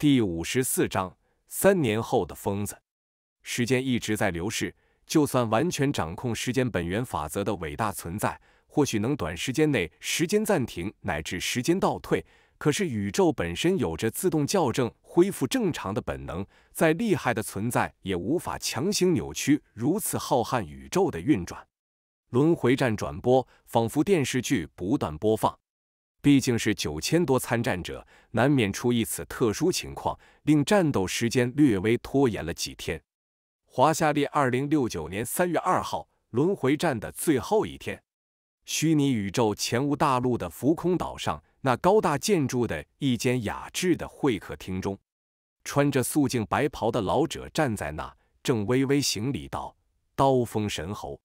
第五十四章三年后的疯子。时间一直在流逝，就算完全掌控时间本源法则的伟大存在，或许能短时间内时间暂停乃至时间倒退。可是宇宙本身有着自动校正、恢复正常的本能，再厉害的存在也无法强行扭曲如此浩瀚宇宙的运转。轮回战转播仿佛电视剧不断播放，毕竟是九千多参战者，难免出一此特殊情况，令战斗时间略微拖延了几天。华夏历二零六九年三月二号，轮回战的最后一天，虚拟宇宙前无大陆的浮空岛上，那高大建筑的一间雅致的会客厅中，穿着素净白袍的老者站在那，正微微行礼道：“刀锋神侯。”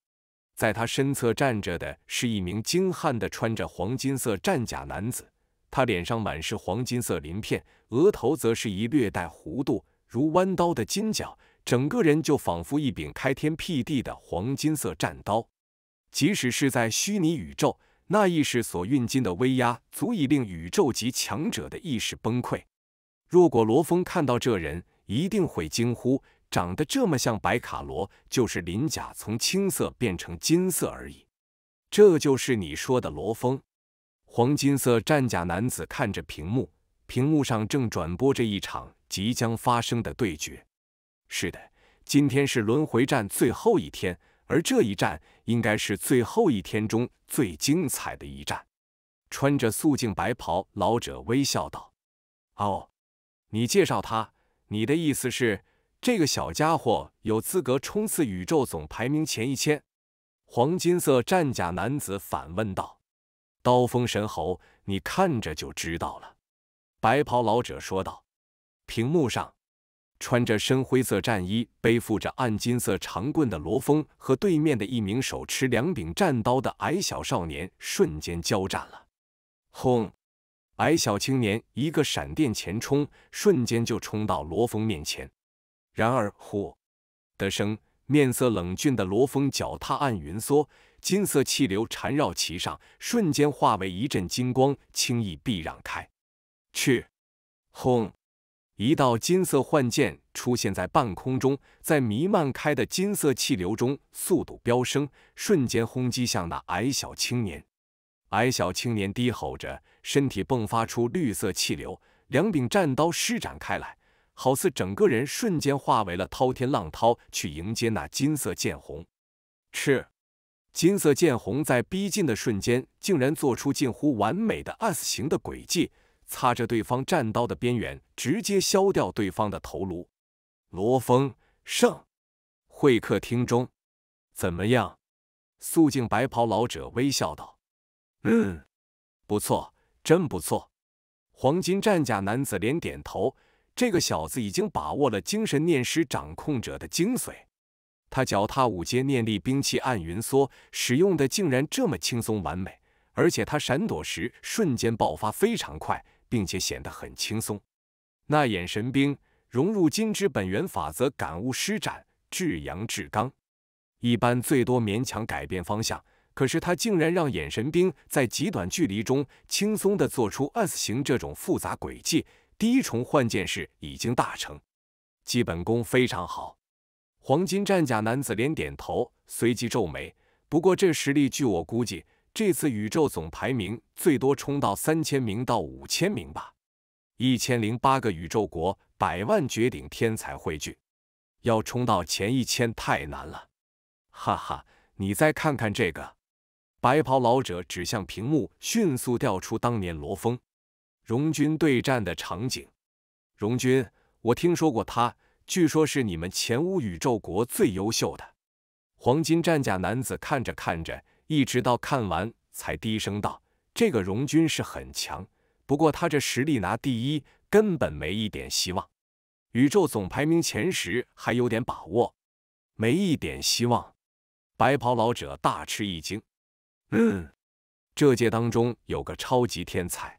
在他身侧站着的是一名精悍的穿着黄金色战甲男子，他脸上满是黄金色鳞片，额头则是一略带弧度如弯刀的金角，整个人就仿佛一柄开天辟地的黄金色战刀。即使是在虚拟宇宙，那意识所运进的威压，足以令宇宙级强者的意识崩溃。若果罗峰看到这人，一定会惊呼。长得这么像白卡罗，就是鳞甲从青色变成金色而已。这就是你说的罗峰。黄金色战甲男子看着屏幕，屏幕上正转播着一场即将发生的对决。是的，今天是轮回战最后一天，而这一战应该是最后一天中最精彩的一战。穿着素净白袍，老者微笑道：“哦，你介绍他，你的意思是？”这个小家伙有资格冲刺宇宙总排名前一千？黄金色战甲男子反问道。刀锋神猴，你看着就知道了。白袍老者说道。屏幕上，穿着深灰色战衣、背负着暗金色长棍的罗峰和对面的一名手持两柄战刀的矮小少年瞬间交战了。轰！矮小青年一个闪电前冲，瞬间就冲到罗峰面前。然而，呼的声，面色冷峻的罗峰脚踏暗云梭，金色气流缠绕其上，瞬间化为一阵金光，轻易避让开。去，轰！一道金色幻剑出现在半空中，在弥漫开的金色气流中，速度飙升，瞬间轰击向那矮小青年。矮小青年低吼着，身体迸发出绿色气流，两柄战刀施展开来。好似整个人瞬间化为了滔天浪涛，去迎接那金色剑虹。赤金色剑虹在逼近的瞬间，竟然做出近乎完美的 S 型的轨迹，擦着对方战刀的边缘，直接削掉对方的头颅。罗峰胜。会客厅中，怎么样？素净白袍老者微笑道：“嗯，不错，真不错。”黄金战甲男子连点头。这个小子已经把握了精神念师掌控者的精髓，他脚踏五阶念力兵器暗云梭，使用的竟然这么轻松完美，而且他闪躲时瞬间爆发非常快，并且显得很轻松。那眼神兵融入金之本源法则，感悟施展至阳至刚，一般最多勉强改变方向，可是他竟然让眼神兵在极短距离中轻松的做出 S 型这种复杂轨迹。第一重幻剑式已经大成，基本功非常好。黄金战甲男子连点头，随即皱眉。不过这实力，据我估计，这次宇宙总排名最多冲到三千名到五千名吧。一千零八个宇宙国，百万绝顶天才汇聚，要冲到前一千太难了。哈哈，你再看看这个！白袍老者指向屏幕，迅速调出当年罗峰。荣军对战的场景，荣军，我听说过他，据说是你们前五宇宙国最优秀的。黄金战甲男子看着看着，一直到看完才低声道：“这个荣军是很强，不过他这实力拿第一根本没一点希望。宇宙总排名前十还有点把握，没一点希望。”白袍老者大吃一惊：“嗯，这届当中有个超级天才。”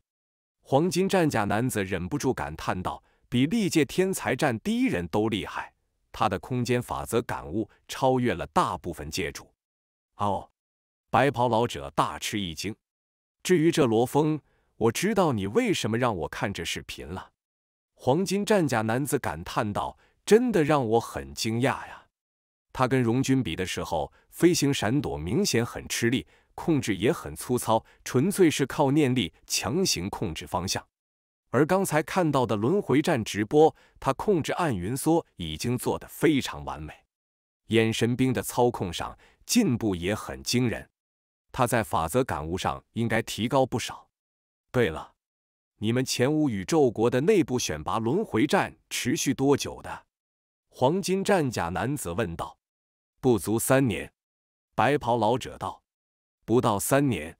黄金战甲男子忍不住感叹道：“比历届天才战第一人都厉害，他的空间法则感悟超越了大部分界主。”哦，白袍老者大吃一惊。至于这罗峰，我知道你为什么让我看这视频了。黄金战甲男子感叹道：“真的让我很惊讶呀！他跟荣军比的时候，飞行闪躲明显很吃力，控制也很粗糙，纯粹是靠念力强行控制方向。而刚才看到的轮回战直播，他控制暗云梭已经做得非常完美，眼神兵的操控上进步也很惊人。他在法则感悟上应该提高不少。对了。”你们前五宇宙国的内部选拔轮回战持续多久的？黄金战甲男子问道。不足三年，白袍老者道。不到三年，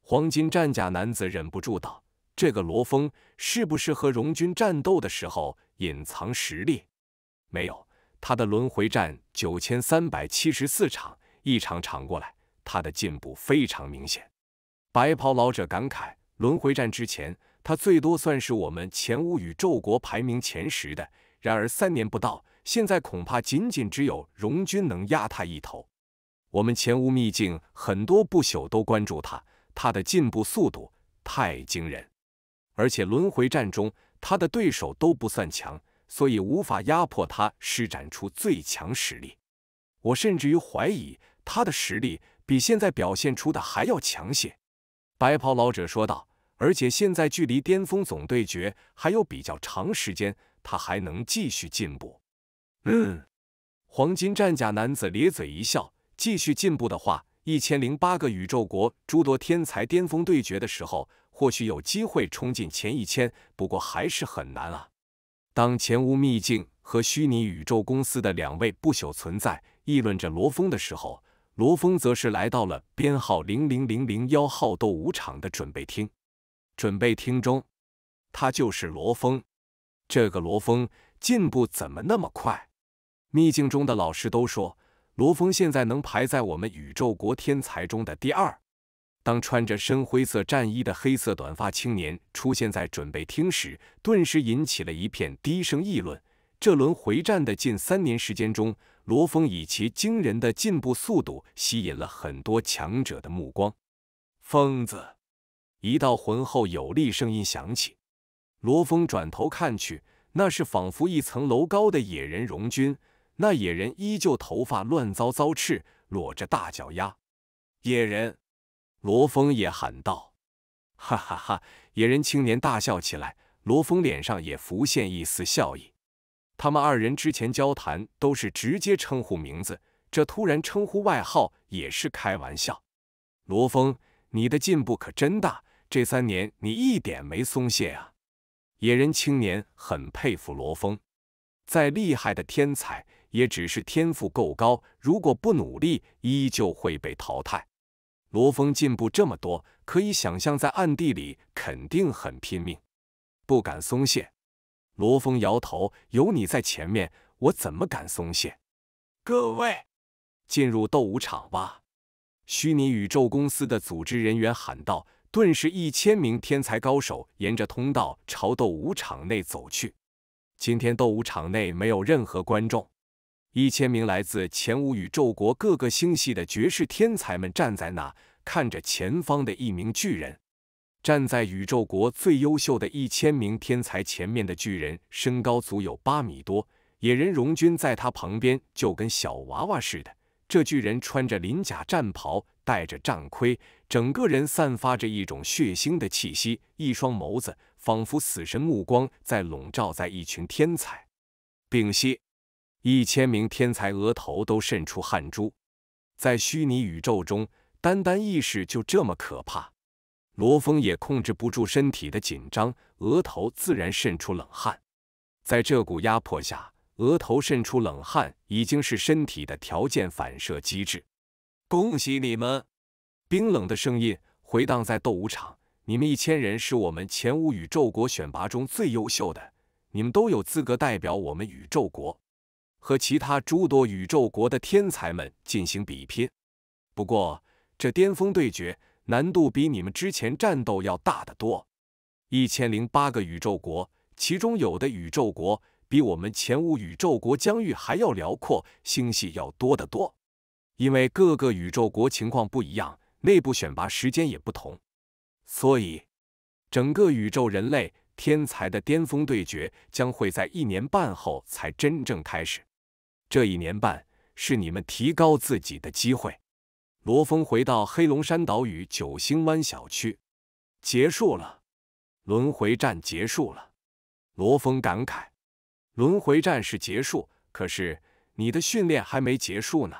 黄金战甲男子忍不住道：“这个罗峰是不是和荣军战斗的时候隐藏实力？没有，他的轮回战九千三百七十四场，一场场过来，他的进步非常明显。”白袍老者感慨：轮回战之前。他最多算是我们前五宇宙国排名前十的，然而三年不到，现在恐怕仅仅只有荣军能压他一头。我们前无秘境很多不朽都关注他，他的进步速度太惊人，而且轮回战中他的对手都不算强，所以无法压迫他施展出最强实力。我甚至于怀疑他的实力比现在表现出的还要强些。”白袍老者说道。而且现在距离巅峰总对决还有比较长时间，他还能继续进步。嗯，黄金战甲男子咧嘴一笑，继续进步的话，一千零八个宇宙国诸多天才巅峰对决的时候，或许有机会冲进前一千，不过还是很难啊。当前无秘境和虚拟宇宙公司的两位不朽存在议论着罗峰的时候，罗峰则是来到了编号零零零零幺号斗武场的准备厅。准备厅中，他就是罗峰。这个罗峰进步怎么那么快？秘境中的老师都说，罗峰现在能排在我们宇宙国天才中的第二。当穿着深灰色战衣的黑色短发青年出现在准备厅时，顿时引起了一片低声议论。这轮回战的近三年时间中，罗峰以其惊人的进步速度，吸引了很多强者的目光。疯子！一道浑厚有力声音响起，罗峰转头看去，那是仿佛一层楼高的野人荣军。那野人依旧头发乱糟糟赤，裸着大脚丫。野人，罗峰也喊道：“哈哈哈！”野人青年大笑起来，罗峰脸上也浮现一丝笑意。他们二人之前交谈都是直接称呼名字，这突然称呼外号也是开玩笑。罗峰，你的进步可真大。这三年你一点没松懈啊！野人青年很佩服罗峰，再厉害的天才也只是天赋够高，如果不努力，依旧会被淘汰。罗峰进步这么多，可以想象在暗地里肯定很拼命，不敢松懈。罗峰摇头：“有你在前面，我怎么敢松懈？”各位，进入斗武场吧！虚拟宇宙公司的组织人员喊道。顿时，一千名天才高手沿着通道朝斗武场内走去。今天斗武场内没有任何观众，一千名来自前五宇宙国各个星系的绝世天才们站在那，看着前方的一名巨人。站在宇宙国最优秀的一千名天才前面的巨人，身高足有八米多，野人荣军在他旁边就跟小娃娃似的。这巨人穿着鳞甲战袍。戴着战盔，整个人散发着一种血腥的气息，一双眸子仿佛死神目光，在笼罩在一群天才。屏息，一千名天才额头都渗出汗珠。在虚拟宇宙中，单单意识就这么可怕。罗峰也控制不住身体的紧张，额头自然渗出冷汗。在这股压迫下，额头渗出冷汗已经是身体的条件反射机制。恭喜你们！冰冷的声音回荡在斗武场。你们一千人是我们前五宇宙国选拔中最优秀的，你们都有资格代表我们宇宙国，和其他诸多宇宙国的天才们进行比拼。不过，这巅峰对决难度比你们之前战斗要大得多。一千零八个宇宙国，其中有的宇宙国比我们前五宇宙国疆域还要辽阔，星系要多得多。因为各个宇宙国情况不一样，内部选拔时间也不同，所以整个宇宙人类天才的巅峰对决将会在一年半后才真正开始。这一年半是你们提高自己的机会。罗峰回到黑龙山岛屿九星湾小区，结束了，轮回战结束了。罗峰感慨：轮回战是结束，可是你的训练还没结束呢。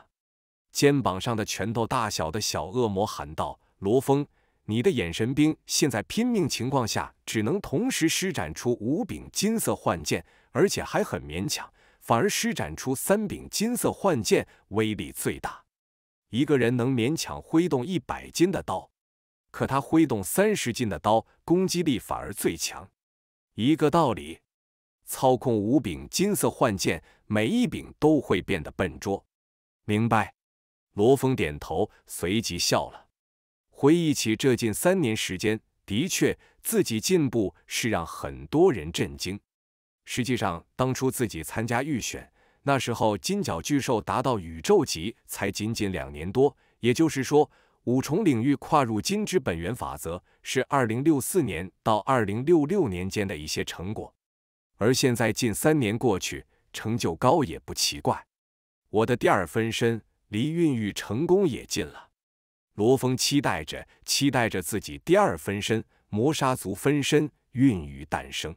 肩膀上的拳头大小的小恶魔喊道：“罗峰。”你的眼神兵现在拼命情况下，只能同时施展出五柄金色幻剑，而且还很勉强。反而施展出三柄金色幻剑威力最大。一个人能勉强挥动一百斤的刀，可他挥动三十斤的刀，攻击力反而最强。一个道理，操控五柄金色幻剑，每一柄都会变得笨拙。明白？罗峰点头，随即笑了。回忆起这近三年时间，的确自己进步是让很多人震惊。实际上，当初自己参加预选，那时候金角巨兽达到宇宙级才仅仅两年多，也就是说，五重领域跨入金之本源法则是二零六四年到二零六六年间的一些成果。而现在近三年过去，成就高也不奇怪。我的第二分身离孕育成功也近了。罗峰期待着，期待着自己第二分身魔杀族分身孕育诞生。